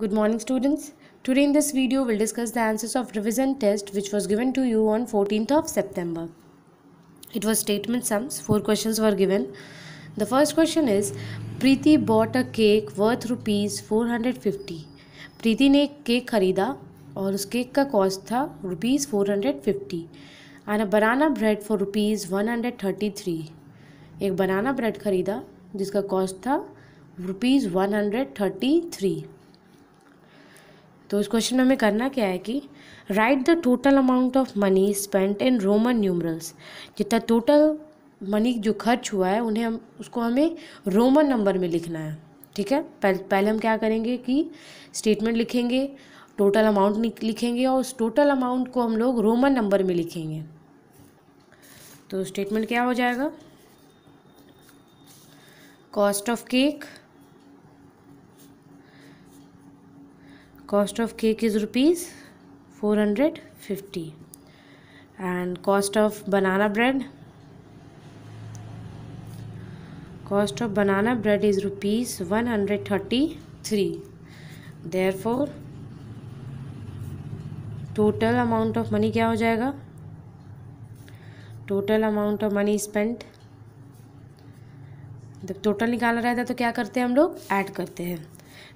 Good morning students. Today in this video we'll discuss the answers of revision test which was given to you on 14th of September. It was statement sums. Four questions were given. The first question is Preeti bought a cake worth rupees 450. प्रीति ने एक cake खरीदा और उस cake का cost था rupees four hundred fifty and a banana bread for rupees one hundred thirty three एक banana bread खरीदा तो इस क्वेश्चन में हमें करना क्या है कि write the total amount of money spent in Roman numerals जितना टोटल मनी जो खर्च हुआ है, उन्हें हम, उसको हमें रोमन नंबर में लिखना है। ठीक है? पहले पहले हम क्या करेंगे कि स्टेटमेंट लिखेंगे टोटल अमाउंट लिखेंगे और उस टोटल अमाउंट को हम लोग रोमन नंबर में लिखेंगे। तो स्टेटमेंट क्या हो जाएगा? Cost of cake cost of cake is rupees 450 and cost of banana bread cost of banana bread is rupees 133 therefore total amount of money क्या हो जाएगा total amount of money spent जब टोटल निकाला रहता है तो क्या करते हैं हम लोग ऐड करते हैं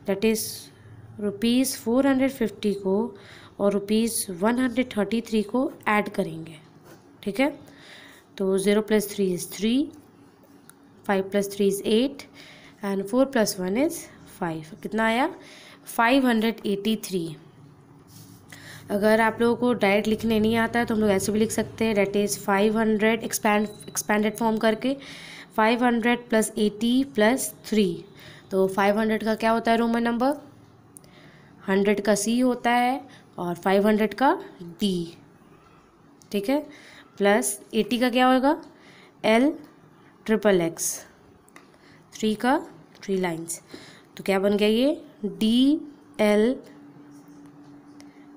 that is rupees four hundred fifty को और rupees one hundred thirty three को ऐड करेंगे। ठीक है? तो zero plus three is three five plus three is eight and four plus one is five कितना आया? फाइव हंड्रेड एटी थ्री अगर आप लोगों को डायरेक्ट लिखने नहीं आता है तो हम लोग ऐसे भी लिख सकते हैं that is five hundred expand expanded form करके five hundred plus eighty plus three तो फाइव हंड्रेड का क्या होता है रोमन नंबर हंड्रेड का सी होता है और फाइव हंड्रेड का डी। ठीक है? प्लस एटी का क्या होगा? L triple X. थ्री का थ्री लाइंस तो क्या बन गया ये? D L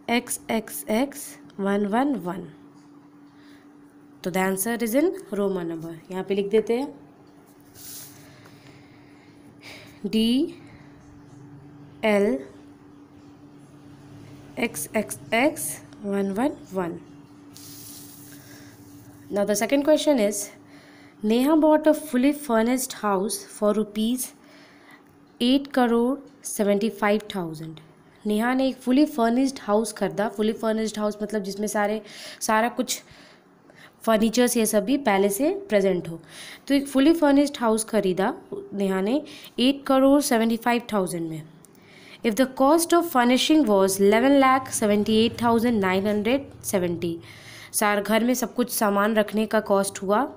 X X X one one one. तो the answer is in Roman number. यहाँ पे लिख देते हैं। D L x x x 1 1 1 now the second question is, neha bought a fully furnished house for rupees 8 crore 75000 Neha ने एक fully furnished house खरीदा। Fully furnished house मतलब जिसमें सारे, सारा कुछ फर्नीचर्स ये सब भी पहले से प्रेजेंट हो। तो एक फुली फर्निश्ड हाउस खरीदा नेहा ने eight crore seventy five thousand में। If the cost of furnishing was 11 lakh 78,970 सार घर में सब कुछ सामान रखने का कॉस्ट हुआ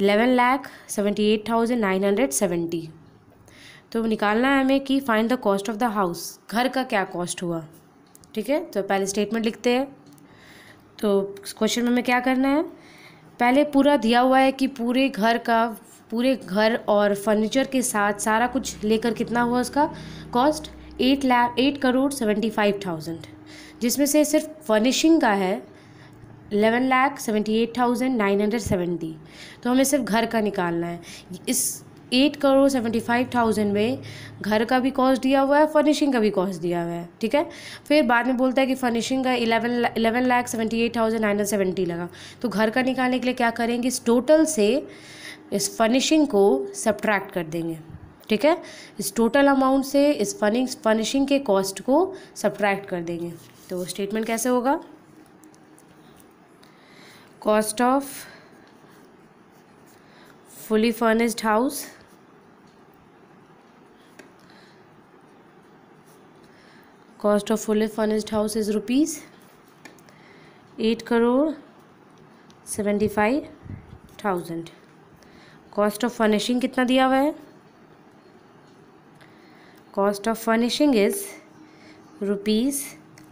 11 लाख 78,970 तो निकालना है हमें कि find the cost of the house घर का क्या कॉस्ट हुआ। ठीक है? तो पहले स्टेटमेंट लिखते हैं। तो क्वेश्चन में हमें क्या करना है? पहले पूरा दिया हुआ है कि पूरे घर का पूरे घर और फर्नीचर के साथ सारा कुछ लेकर कितना हुआ उसका cost eight lakh eight crore seventy five thousand जिसमें से सिर्फ़ फर्निशिंग का है eleven lakh seventy eight thousand nine hundred seventy तो हमें सिर्फ़ घर का निकालना है। इस eight crore seventy five thousand में घर का भी कॉस्ट दिया हुआ है फर्निशिंग का भी कॉस्ट दिया हुआ है, ठीक है? फिर बाद में बोलता है कि फर्निशिंग का eleven eleven lakh seventy eight thousand nine hundred seventy लगा। तो घर का निकालने के लिए क्या करेंगे? इस टोटल से इस फर्निशिंग को सब्ट्रैक्ट कर देंगे। ठीक है? इस टोटल अमाउंट से इस फनिंग फर्निशिंग के कॉस्ट को सब्ट्रैक्ट कर देंगे। तो स्टेटमेंट कैसे होगा? Cost of fully furnished house cost of fully furnished house is rupees eight crore seventy five thousand cost of furnishing कितना दिया हुआ है? Cost of furnishing is rupees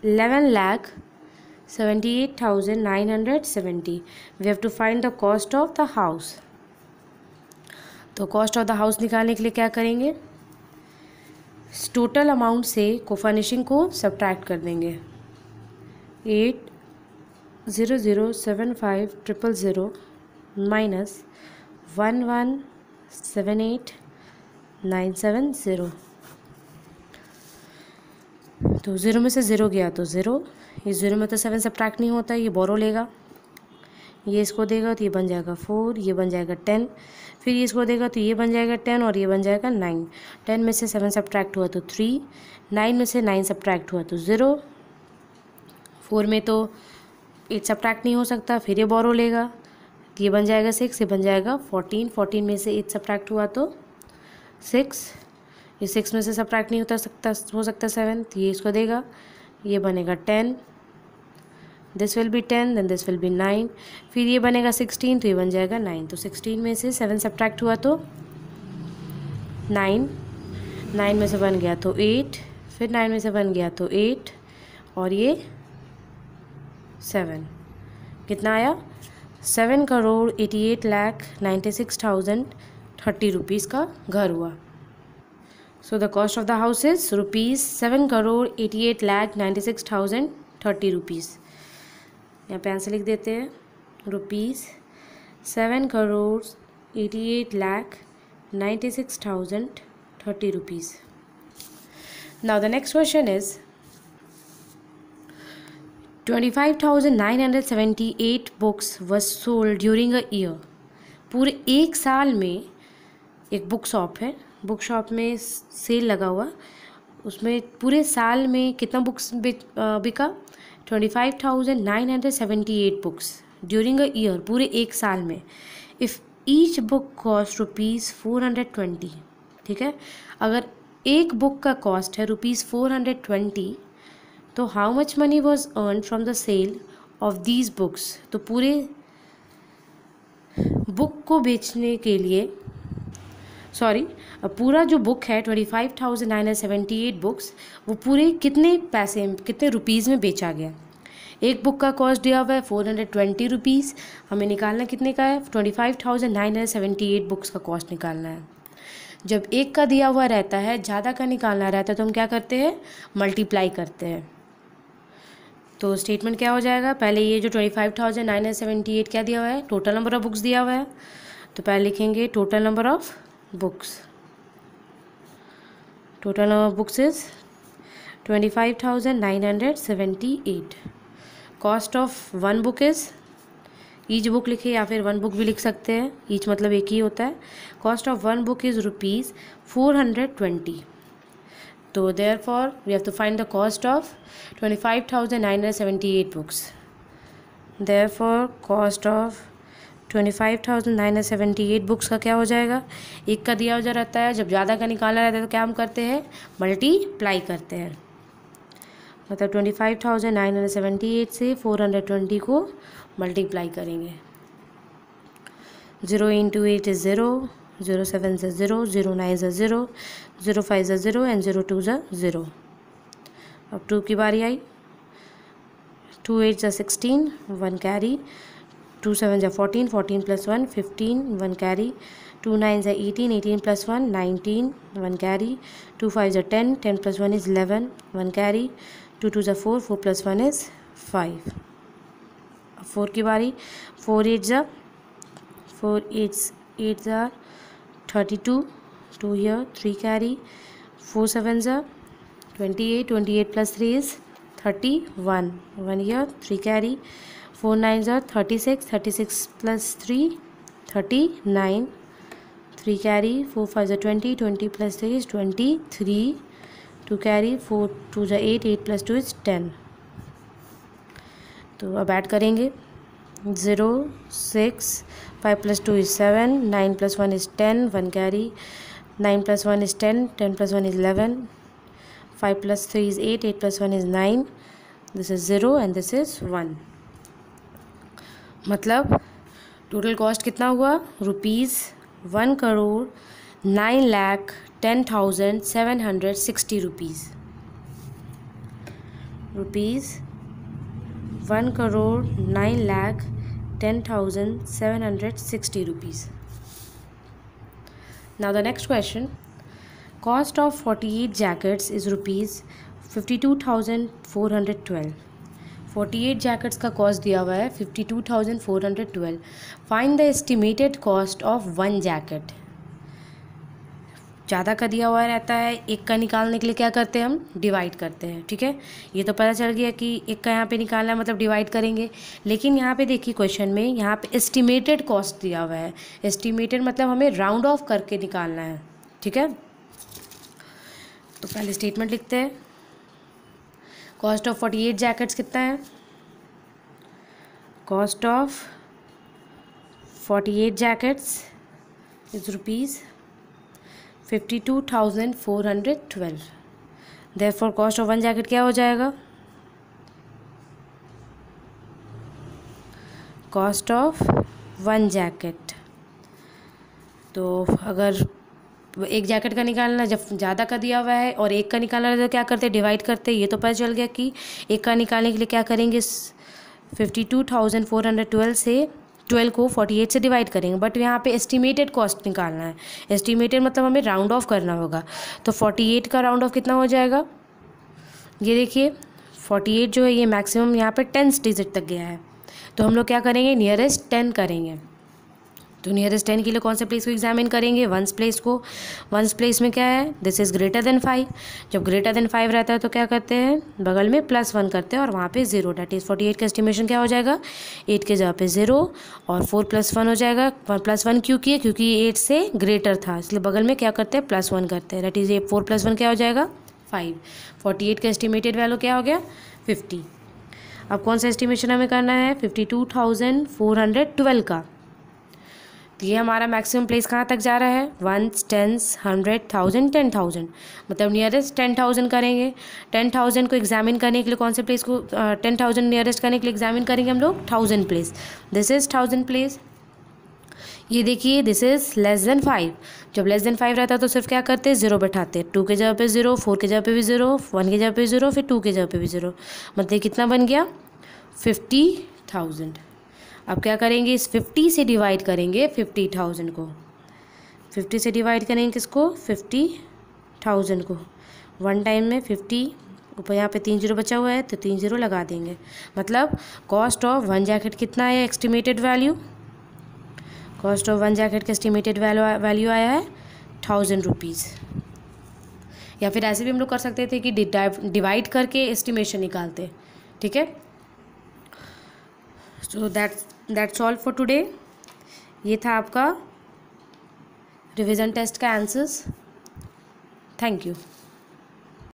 11 lakh 78970 we have to find the cost of the house. तो cost of the house निकालने के लिए क्या करेंगे? टोटल अमाउंट से को फर्निशिंग को सब्ट्रैक्ट कर देंगे। Eight zero zero seven five triple zero minus one one seven eight nine seven zero तो ज़ीरो में से ज़ीरो गया तो ज़ीरो इस ज़ीरो में तो सेवन सब्ट्रैक्ट नहीं होता, ये बोरो लेगा। ये इसको देगा तो ये बन जाएगा फोर ये बन जाएगा टेन फिर ये इसको देगा तो ये बन जाएगा टेन और ये बन जाएगा नाइन टेन में से सेवन सब्ट्रैक्ट हुआ तो थ्री नाइन में से नाइन सब्ट्रैक्ट हुआ तो ज़ीरो फोर में तो एट सब्ट्रैक्ट नहीं हो सकता, फिर ये बोरो लेगा। ये बन जाएगा सिक्स ये बन जाएगा फोर्टीन फोर्टीन में से एट सब्ट्रैक्ट हुआ तो सिक्स ये सिक्स में से सब्ट्रैक्ट नहीं होता, सकता, हो सकता सेवन तो ये इसको देगा। ये बनेगा ten this will be ten then this will be nine फिर ये बनेगा सिक्सटीन तो ये बन जाएगा नाइन तो सिक्सटीन में से सेवन सब्ट्रैक्ट हुआ तो नाइन नाइन में से बन गया तो एट फिर नाइन में से बन गया तो एट और ये सेवन कितना आया? Seven crore eighty eight lakh ninety six thousand thirty rupees का घर हुआ। So the cost of the house is rupees seven crore eighty eight lakh ninety six thousand thirty rupees यहाँ पे आंसर लिख देते हैं। Rupees seven crore eighty eight lakh ninety six thousand thirty rupees now the next question is twenty five thousand nine hundred seventy eight books was sold during a year पूरे एक साल में एक बुक शॉप है। Book shop में sale लगा हुआ। उसमें पूरे साल में कितना बुक्स बिका? Twenty five thousand nine hundred seventy eight books during a year पूरे एक साल में। If each book cost rupees four hundred twenty ठीक है? अगर एक बुक का कॉस्ट है रुपीज़ फोर हंड्रेड ट्वेंटी तो how much money was earn from the sale of these books तो पूरे बुक को बेचने के लिए सॉरी पूरा जो बुक है twenty five thousand nine hundred seventy eight books वो पूरे कितने पैसे, कितने रुपीज़ में बेचा गया? एक बुक का कॉस्ट दिया हुआ है फोर हंड्रेड ट्वेंटी रुपीज़ हमें निकालना कितने का है? Twenty five thousand nine hundred seventy eight books का कॉस्ट निकालना है। जब एक का दिया हुआ रहता है, ज़्यादा का निकालना रहता है तो हम क्या करते हैं? मल्टीप्लाई करते हैं। तो स्टेटमेंट क्या हो जाएगा? पहले ये जो twenty five thousand nine hundred seventy eight क्या दिया हुआ है? टोटल नंबर ऑफ़ बुक्स दिया हुआ है। तो पहले लिखेंगे total number of books total number of books is 25978 cost of one book is each book लिखे या फिर वन बुक भी लिख सकते हैं ईच मतलब एक ही होता है। Cost of one book is rupees four hundred twenty तो therefore we have to find the cost of twenty five thousand nine hundred seventy eight books therefore cost of twenty five thousand nine hundred seventy eight books का क्या हो जाएगा? एक का दिया हो जा रहता है, जब ज़्यादा का निकालना रहता है तो क्या हम करते हैं? मल्टीप्लाई करते हैं। मतलब twenty five thousand nine hundred seventy eight से फोर हंड्रेड ट्वेंटी को मल्टीप्लाई करेंगे। Zero into eight is zero zero seven ज़ा ज़ीरो ज़ीरो नाइन ज़ा ज़ीरो ज़ीरो फाइव ज़ा ज़ीरो एंड ज़ीरो टू ज़ा ज़ीरो अब टू की बारी आई। टू एट ज़ा sixteen one carry two seven ज़ा fourteen fourteen plus one fifteen one carry two nine ज़ा eighteen eighteen plus one nineteen one carry two five ज़ा ten ten plus one is eleven one carry two two ज़ा four four plus one is five four की बारी four eight ज़ा four eight eight ज़ा thirty two two here three carry four seven ज़ा twenty eight twenty eight plus three is thirty one one here three carry four nine tsar thirty six thirty six plus three thirty nine three carry four five ज़ा twenty twenty plus three is twenty three two carry four two ज़ा eight eight plus two is ten तो अब add करेंगे. Zero six five plus two is seven nine plus one is ten one carry nine plus one is ten ten plus one is eleven five plus three is eight eight plus one is nine this is zero and this is one मतलब total cost कितना हुआ? Rupees one crore nine lakh ten thousand seven hundred sixty rupees rupees one crore nine lakh ten thousand seven hundred sixty rupees ना the next question cost of forty eight jackets is rupees fifty two thousand four hundred twelve forty eight jackets का cost दिया हुआ है fifty two thousand four hundred twelve find the estimated cost of one jacket ज़्यादा का दिया हुआ रहता है, एक का निकालने के लिए क्या करते हैं हम? डिवाइड करते हैं, ठीक है? ये तो पता चल गया कि एक का यहाँ पे निकालना है मतलब डिवाइड करेंगे। लेकिन यहाँ पे देखिए क्वेश्चन में, यहाँ पे एस्टिमेटेड कॉस्ट दिया हुआ है। एस्टिमेटेड मतलब हमें राउंड ऑफ़ करके निकालना है, ठीक है? तो पहले स्टेटमेंट लिखते हैं। Cost of forty eight jackets कितना है? Cost of forty eight jackets is rupees fifty two thousand four hundred twelve therefore cost of one jacket क्या हो जाएगा? कॉस्ट ऑफ़ वन जैकेट तो अगर एक जैकेट का निकालना जब ज़्यादा का दिया हुआ है और एक का निकालना तो क्या करते डिवाइड करते, ये तो पता चल गया कि एक का निकालने के लिए क्या करेंगे fifty two thousand four hundred twelve से ट्वेल्व को फोर्टी एट से डिवाइड करेंगे। बट यहाँ पे एस्टिमेटेड कॉस्ट निकालना है। एस्टिमेटेड मतलब हमें राउंड ऑफ़ करना होगा। तो फोर्टी एट का राउंड ऑफ़ कितना हो जाएगा? ये देखिए फोर्टी एट जो है ये मैक्सिमम यहाँ पे टेंस डिजिट तक गया है। तो हम लोग क्या करेंगे? नियरेस्ट टेन करेंगे। तो नियरेस्ट टेन के लिए कौन से प्लेस को एग्जामिन करेंगे? वंस प्लेस को। वंस प्लेस में क्या है? This is greater than five जब ग्रेटर देन फाइव रहता है तो क्या करते हैं? बगल में प्लस वन करते हैं और वहाँ पे zero that is forty eight का एस्टिमेशन क्या हो जाएगा? एट के जगह पे ज़ीरो और फोर प्लस वन हो जाएगा। प्लस वन क्यों किए? क्योंकि एट से ग्रेटर था। इसलिए बगल में क्या करते हैं? प्लस वन करते हैं। That is a four plus one क्या हो जाएगा? फाइव फोर्टी एट का एस्टिमेटेड वैल्यू क्या हो गया? फिफ्टी अब कौन सा एस्टिमेशन हमें करना है? Fifty two thousand four hundred twelve का। ये हमारा मैक्सिमम प्लेस कहाँ तक जा रहा है? Ones tens hundred thousand ten thousand मतलब नियरेस्ट टेन थाउज़ेंड करेंगे। टेन थाउज़ेंड को एग्जामिन करने के लिए कौन से प्लेस को टेन थाउज़ेंड नियरेस्ट करने के लिए एग्जामिन करेंगे हम लोग? Thousand place this is thousand place ये देखिए this is less than five जब लेस देन फाइव रहता है तो सिर्फ़ क्या करते हैं? ज़ीरो बैठाते हैं। टू के जगह पे ज़ीरो फोर के जगह पे भी ज़ीरो वन के जगह पे ज़ीरो फिर टू के जगह पे भी ज़ीरो मतलब कितना बन गया? फिफ्टी थाउज़ेंड अब क्या करेंगे? इस फिफ्टी से डिवाइड करेंगे फिफ्टी थाउज़ेंड को। फिफ्टी से डिवाइड करेंगे किसको? फिफ्टी थाउज़ेंड को। वन टाइम में फिफ्टी ऊपर यहाँ पे तीन ज़ीरो बचा हुआ है तो तीन ज़ीरो लगा देंगे। मतलब कॉस्ट ऑफ़ वन जैकेट कितना है? Estimated value cost of one jacket का एस्टिमेटेड वैल्यू आया है थाउज़ेंड रुपीज़ या फिर ऐसे भी हम लोग कर सकते थे कि डिवाइड करके एस्टिमेशन निकालते। ठीक है? So that's that's all for today ये था आपका रिवीजन टेस्ट का आंसर्स थैंक यू